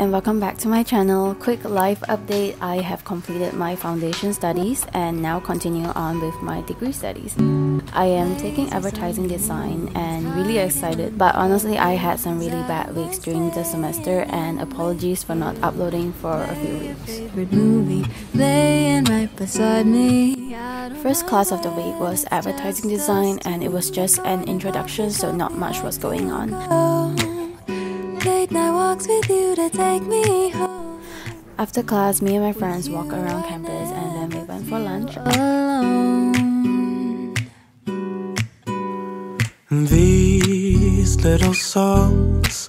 and welcome back to my channel. Quick life update. I have completed my foundation studies and now continue on with my degree studies. I am taking advertising design and really excited but honestly I had some really bad weeks during the semester and apologies for not uploading for a few weeks. First class of the week was advertising design and it was just an introduction so not much was going on. Late night walks with you to take me home. After class, me and my friends walk around campus and then we went for lunch. Alone. These little songs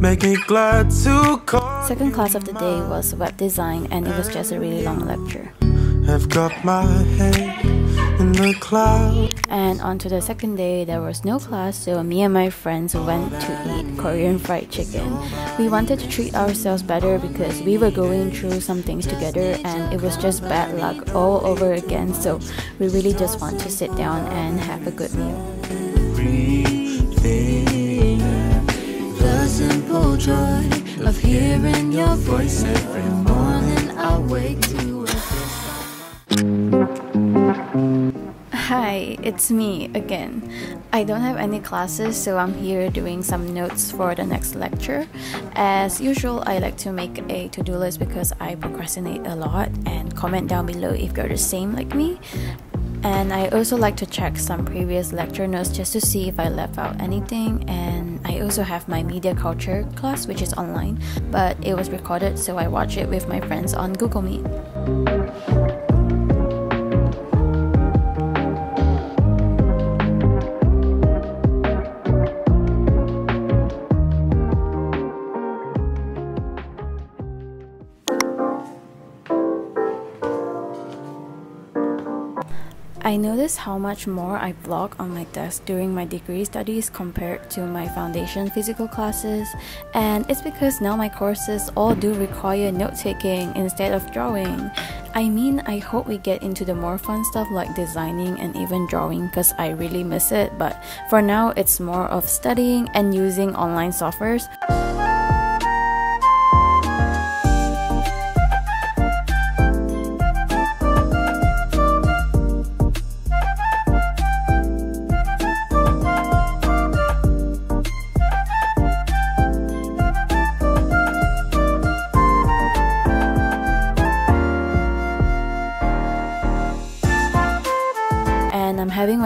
make me glad to call. Second class of the day was web design and it was just a really long lecture. I've got my head in cloud. And on to the second day, there was no class, so me and my friends went to eat Korean fried chicken. We wanted to treat ourselves better because we were going through some things together and it was just bad luck all over again, so we really just want to sit down and have a good meal. The simple joy of hearing your voice every morning I wake Hi, it's me again. I don't have any classes, so I'm here doing some notes for the next lecture. As usual, I like to make a to do list because I procrastinate a lot and comment down below if you're the same like me. And I also like to check some previous lecture notes just to see if I left out anything. And I also have my media culture class, which is online, but it was recorded, so I watch it with my friends on Google Meet. I noticed how much more I block on my desk during my degree studies compared to my foundation physical classes, and it's because now my courses all do require note taking instead of drawing. I mean, I hope we get into the more fun stuff like designing and even drawing because I really miss it, but for now, it's more of studying and using online softwares.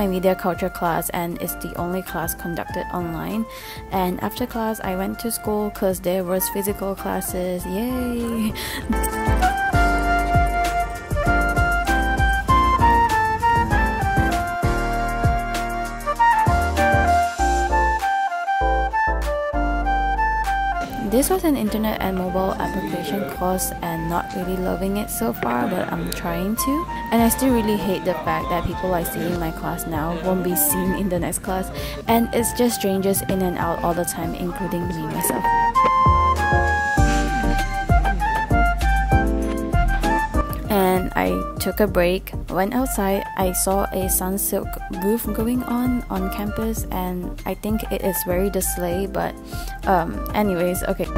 My media culture class and it's the only class conducted online. And after class I went to school because there was physical classes. Yay This was an internet and mobile application course and not really loving it so far, but I'm trying to. And I still really hate the fact that people I see in my class now won't be seen in the next class, and it's just strangers in and out all the time, including me myself. And I took a break, went outside. I saw a sun Sunsilk booth going on on campus, and I think it is very display. But, um, anyways, okay.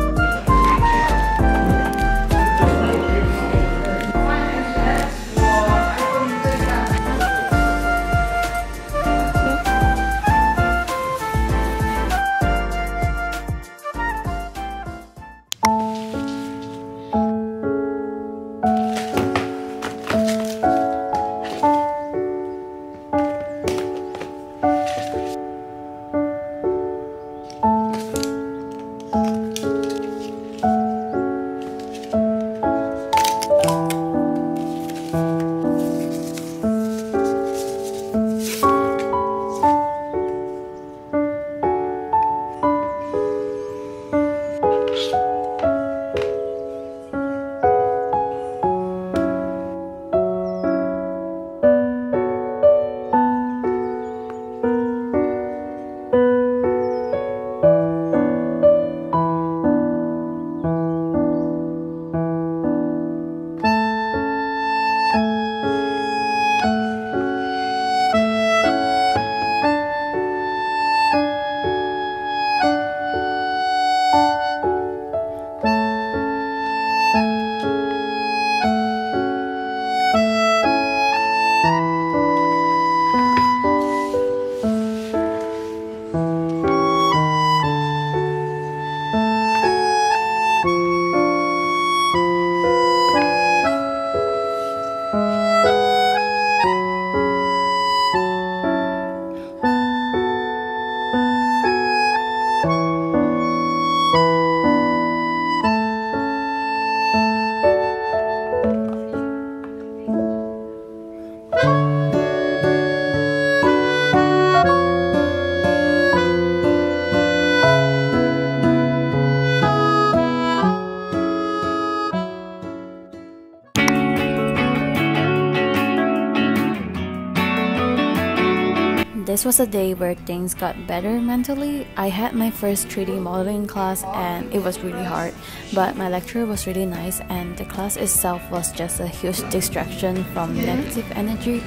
This was a day where things got better mentally. I had my first 3D modeling class and it was really hard, but my lecturer was really nice and the class itself was just a huge distraction from negative energy.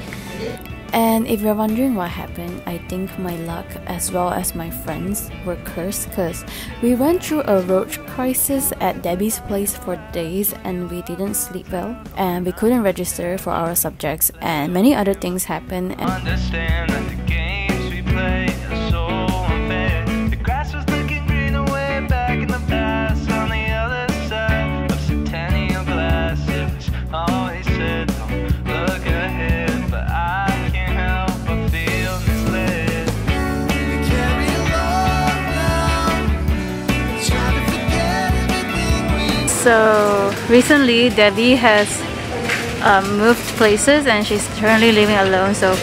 And if you're wondering what happened, I think my luck as well as my friends were cursed because we went through a roach crisis at Debbie's place for days and we didn't sleep well and we couldn't register for our subjects and many other things happened. So recently Debbie has um, moved places and she's currently living alone. So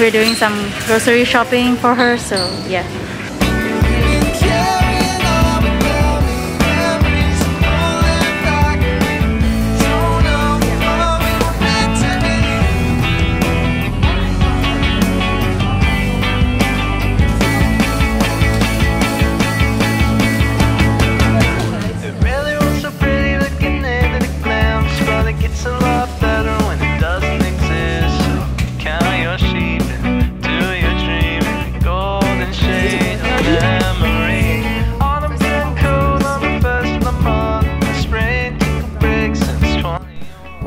we're doing some grocery shopping for her. So yeah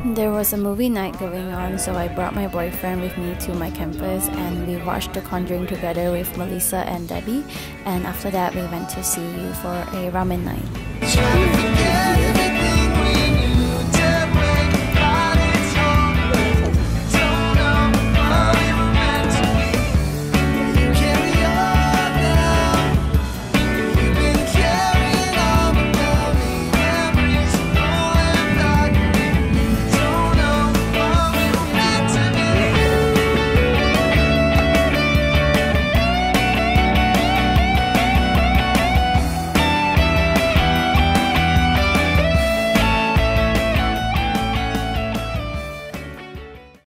There was a movie night going on, so I brought my boyfriend with me to my campus and we watched The Conjuring together with Melissa and Debbie. And after that, we went to CU for a ramen night.